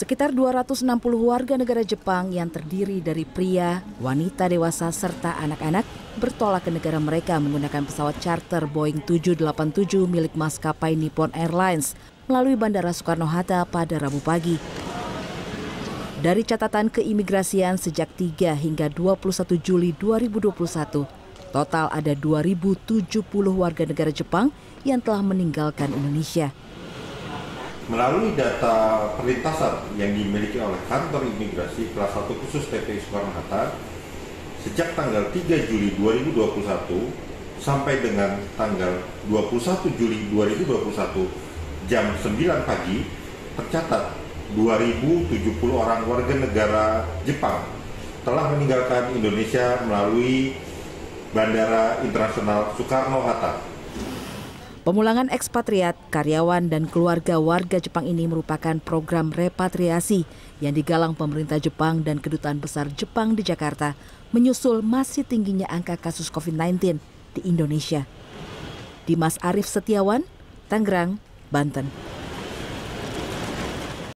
Sekitar 260 warga negara Jepang yang terdiri dari pria, wanita dewasa, serta anak-anak bertolak ke negara mereka menggunakan pesawat charter Boeing 787 milik maskapai Nippon Airlines melalui Bandara Soekarno-Hatta pada Rabu pagi. Dari catatan keimigrasian sejak 3 hingga 21 Juli 2021, total ada 2.070 warga negara Jepang yang telah meninggalkan Indonesia. Melalui data perlintasan yang dimiliki oleh kantor imigrasi kelas 1 khusus TPI Soekarno-Hatta, sejak tanggal 3 Juli 2021 sampai dengan tanggal 21 Juli 2021 jam 9 pagi tercatat 2.070 orang warga negara Jepang telah meninggalkan Indonesia melalui Bandara Internasional Soekarno-Hatta Pemulangan ekspatriat, karyawan, dan keluarga warga Jepang ini merupakan program repatriasi yang digalang pemerintah Jepang dan Kedutaan Besar Jepang di Jakarta menyusul masih tingginya angka kasus COVID-19 di Indonesia. Dimas Arief Setiawan, Tangerang, Banten.